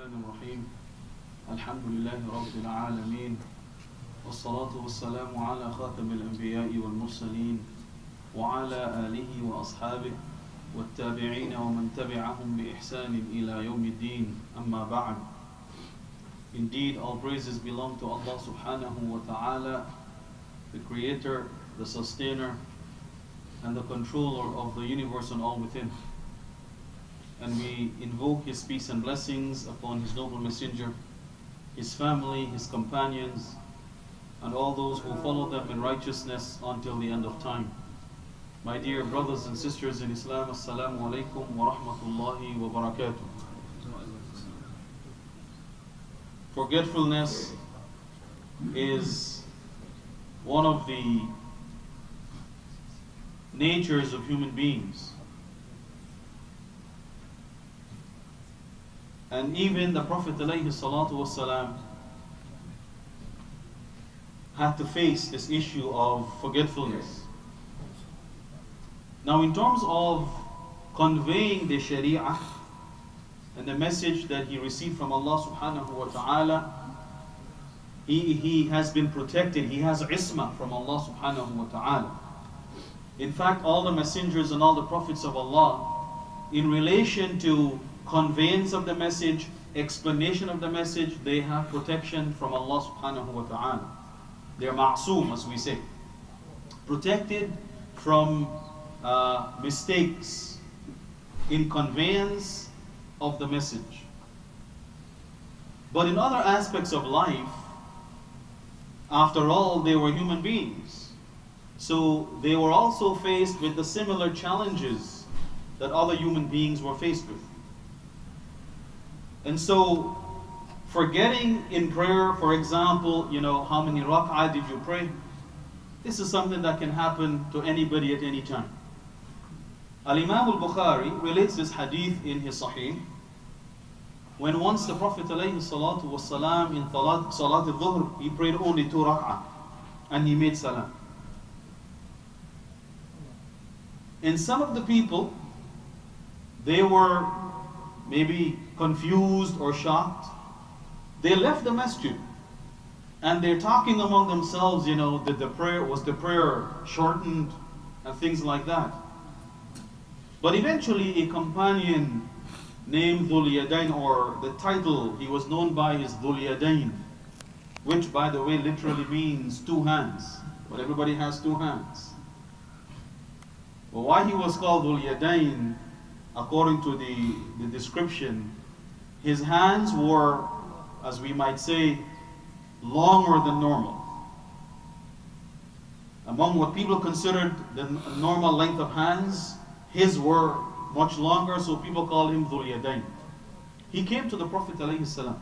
الرحمن الرحيم. الحمد لله رب العالمين. والصلاة والسلام على خاتم الأنبياء والمرسلين وعلى آله وأصحابه والتابعين ومن تبعهم بإحسان إلى يوم الدين. أما بعد. Indeed, all praises belong to Allah subhanahu wa ta'ala, the creator, the sustainer, and the controller of the universe and all within. And we invoke His peace and blessings upon His noble messenger, His family, His companions, and all those who follow them in righteousness until the end of time. My dear brothers and sisters in Islam, Assalamu alaikum wa rahmatullahi wa barakatuh. Forgetfulness is one of the natures of human beings. And even the Prophet ﷺ had to face this issue of forgetfulness. Now, in terms of conveying the Sharia and the message that he received from Allah subhanahu wa ta'ala, he, he has been protected. He has isma from Allah subhanahu wa ta'ala. In fact, all the messengers and all the prophets of Allah, in relation to conveyance of the message, explanation of the message, they have protection from Allah subhanahu wa ta'ala. They're ma'soom, as we say. Protected from uh, mistakes in conveyance of the message. But in other aspects of life, after all, they were human beings. So they were also faced with the similar challenges that other human beings were faced with. And so, forgetting in prayer, for example, you know, how many rak'ah did you pray? This is something that can happen to anybody at any time. Al-Imam al-Bukhari relates this hadith in his Sahih when once the Prophet والسلام, in Salat, Salat al-Dhuhr, he prayed only two rak'ah and he made salam. And some of the people, they were maybe confused or shocked. They left the masjid and they're talking among themselves, you know, that the prayer was the prayer shortened and things like that. But eventually a companion named Dhul Yadain, or the title he was known by is Dhul Yadain, which by the way literally means two hands. But everybody has two hands. But why he was called Dhul Yadain, according to the, the description, his hands were, as we might say, longer than normal. Among what people considered the normal length of hands, his were much longer, so people called him Dhul. He came to the Prophet ﷺ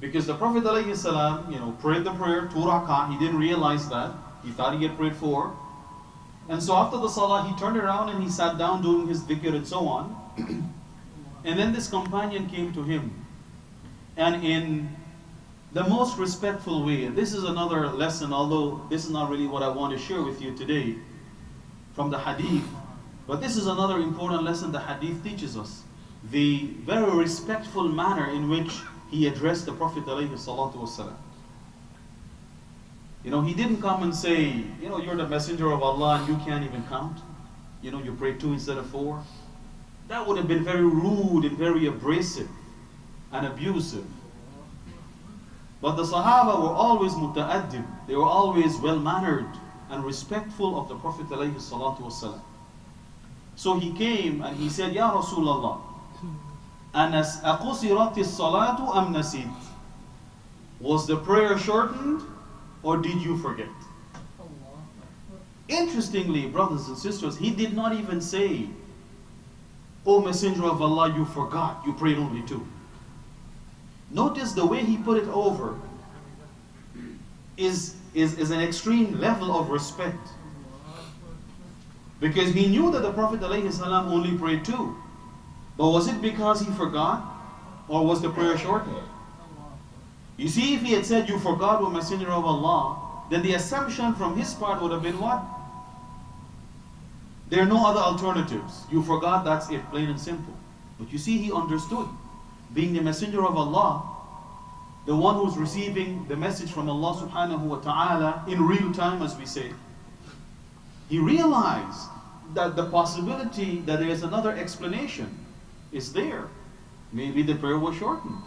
because the Prophet ﷺ, you know, prayed the prayer rak'ah. He didn't realize that. He thought he had prayed four. And so after the salah, he turned around and he sat down doing his dhikr and so on. And then this companion came to him. And in the most respectful way, and this is another lesson, although this is not really what I want to share with you today from the hadith. But this is another important lesson the hadith teaches us. The very respectful manner in which he addressed the Prophet ﷺ. You know, he didn't come and say, you know, you're the messenger of Allah and you can't even count. You know, you pray two instead of four. That would have been very rude and very abrasive and abusive. But the Sahaba were always muta'addib. They were always well-mannered and respectful of the Prophet ﷺ. So he came and he said, Ya Rasulullah, Anas aqusirati salatu am nasid? Was the prayer shortened or did you forget? Interestingly, brothers and sisters, he did not even say, O Messenger of Allah, you forgot, you prayed only two. Notice the way he put it over is, is, is an extreme level of respect. Because he knew that the Prophet ﷺ only prayed two. But was it because he forgot? Or was the prayer shortened? You see, if he had said, You forgot, O Messenger of Allah, then the assumption from his part would have been what? There are no other alternatives. You forgot, that's it, plain and simple. But you see, he understood being the messenger of Allah, the one who's receiving the message from Allah subhanahu wa ta'ala in real time, as we say, he realized that the possibility that there is another explanation is there. Maybe the prayer was shortened.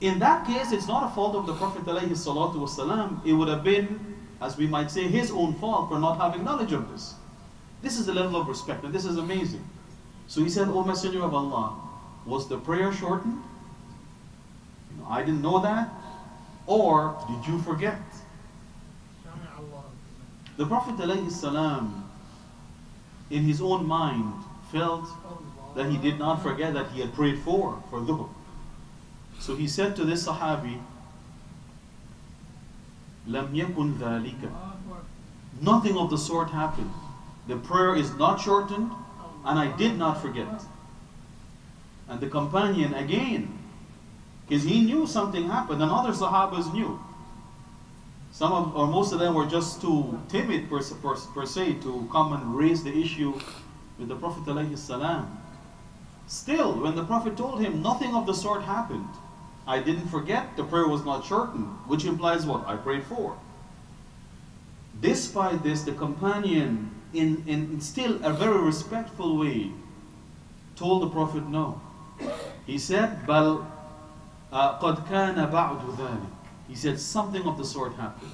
In that case, it's not a fault of the Prophet ﷺ. It would have been, as we might say, his own fault for not having knowledge of this. This is the level of respect, and this is amazing. So he said, O Messenger of Allah, was the prayer shortened? You know, I didn't know that. Or did you forget? The Prophet ﷺ, in his own mind, felt that he did not forget that he had prayed four, for dhuhr. So he said to this Sahabi, لم يكن ذلك. Nothing of the sort happened. The prayer is not shortened, and I did not forget. And the companion again, because he knew something happened, and other Sahabas knew. Some of, or most of them were just too timid per, per, per se to come and raise the issue with the Prophet ﷺ. Still, when the Prophet told him nothing of the sort happened, I didn't forget the prayer was not shortened, which implies what? I prayed four. Despite this, the companion, in, in still a very respectful way, told the Prophet no. He said, بل قد كان بعد ذلك. He said something of the sort happened.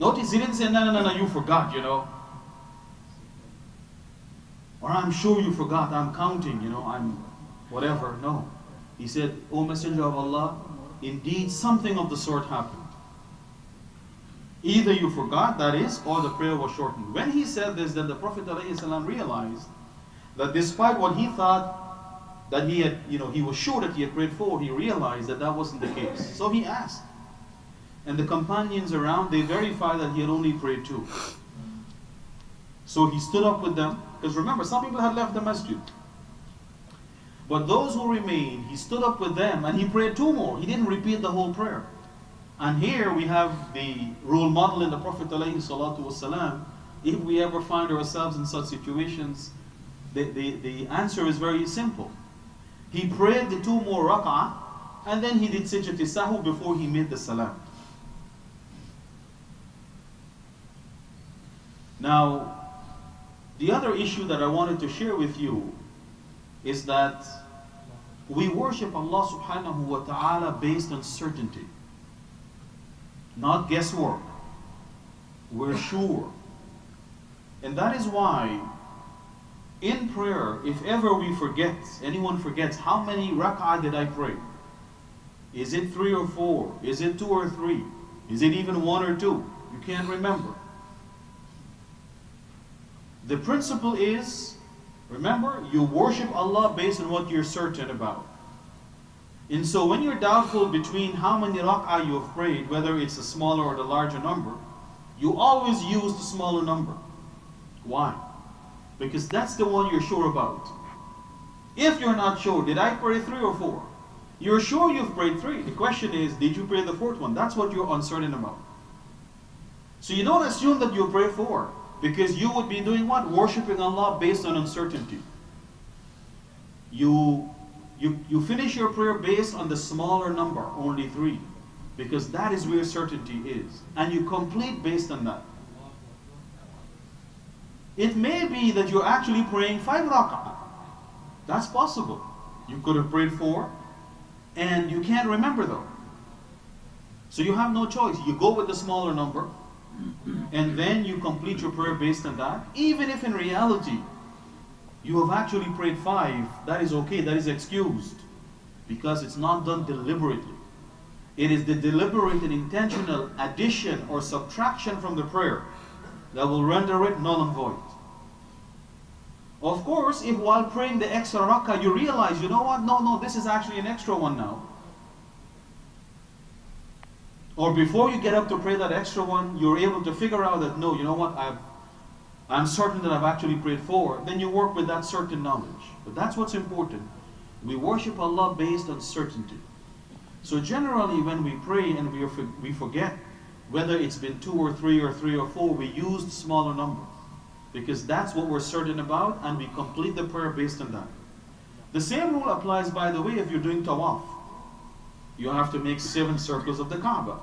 Notice he didn't say, no, no, no, no, you forgot, you know. Or I'm sure you forgot, I'm counting, you know, I'm whatever. No. He said, O Messenger of Allah, indeed something of the sort happened. Either you forgot, that is, or the prayer was shortened. When he said this, then the Prophet ﷺ realized that despite what he thought that he had, you know, he was sure that he had prayed four, he realized that that wasn't the case. So he asked. And the companions around, they verified that he had only prayed two. So he stood up with them, because remember, some people had left the masjid. But those who remained, he stood up with them and he prayed two more. He didn't repeat the whole prayer. And here we have the role model in the Prophet ﷺ. If we ever find ourselves in such situations, the, the, the answer is very simple. He prayed the two more rak'ah and then he did sajdat sahu before he made the salam. Now, the other issue that I wanted to share with you is that we worship Allah subhanahu wa ta'ala based on certainty, not guesswork. We're sure. And that is why in prayer, if ever we forget, anyone forgets, how many rak'ah did I pray? Is it three or four? Is it two or three? Is it even one or two? You can't remember. The principle is Remember, you worship Allah based on what you're certain about. And so when you're doubtful between how many rak'ah you have prayed, whether it's a smaller or the larger number, you always use the smaller number. Why? Because that's the one you're sure about. If you're not sure, did I pray three or four? You're sure you've prayed three. The question is, did you pray the fourth one? That's what you're uncertain about. So you don't assume that you pray four. Because you would be doing what? Worshipping Allah based on uncertainty. You, you, you finish your prayer based on the smaller number, only three. Because that is where certainty is. And you complete based on that. It may be that you're actually praying five rak'ah. That's possible. You could have prayed four, and you can't remember though. So you have no choice. You go with the smaller number, and then you complete your prayer based on that, even if in reality you have actually prayed five, that is okay, that is excused because it's not done deliberately. It is the deliberate and intentional addition or subtraction from the prayer that will render it null and void. Of course, if while praying the extra rakah you realize, you know what, no, no, this is actually an extra one now. Or before you get up to pray that extra one, you're able to figure out that, no, you know what, I've, I'm certain that I've actually prayed four. Then you work with that certain knowledge. But that's what's important. We worship Allah based on certainty. So generally when we pray and we, we forget whether it's been two or three or three or four, we use smaller number. Because that's what we're certain about and we complete the prayer based on that. The same rule applies, by the way, if you're doing tawaf. You have to make seven circles of the Kaaba.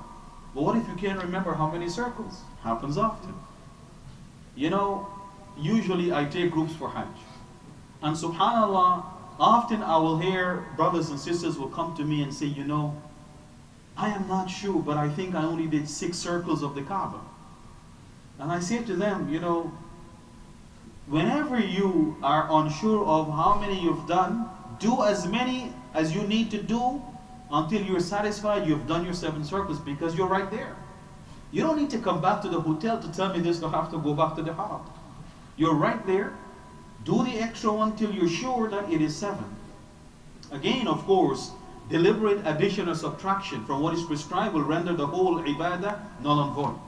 But what if you can't remember how many circles? Happens often. You know, usually I take groups for Hajj. And subhanAllah, often I will hear brothers and sisters will come to me and say, you know, I am not sure, but I think I only did six circles of the Kaaba. And I say to them, you know, whenever you are unsure of how many you've done, do as many as you need to do until you're satisfied you've done your seven circles because you're right there. You don't need to come back to the hotel to tell me this, you have to go back to the haram. You're right there. Do the extra one till you're sure that it is seven. Again, of course, deliberate addition or subtraction from what is prescribed will render the whole ibadah null and void.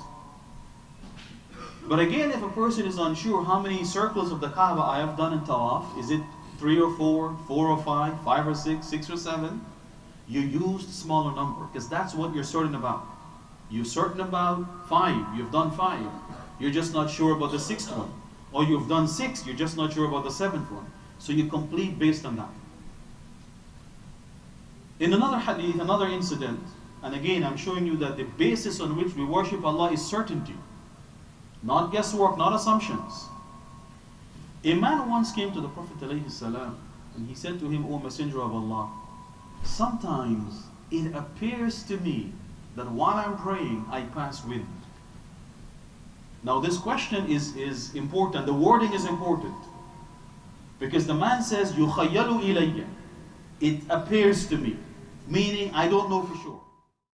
But again, if a person is unsure how many circles of the Kaaba I have done in Tawaf, is it three or four, four or five, five or six, six or seven? You use the smaller number because that's what you're certain about. You're certain about five, you've done five. You're just not sure about the sixth one. Or you've done six, you're just not sure about the seventh one. So you complete based on that. In another hadith, another incident, and again I'm showing you that the basis on which we worship Allah is certainty. Not guesswork, not assumptions. A man once came to the Prophet ﷺ, and he said to him, O Messenger of Allah, sometimes it appears to me that while I'm praying, I pass wind. Now this question is, is important. The wording is important. Because the man says, يُخَيَّلُ إِلَيَّ It appears to me. Meaning, I don't know for sure.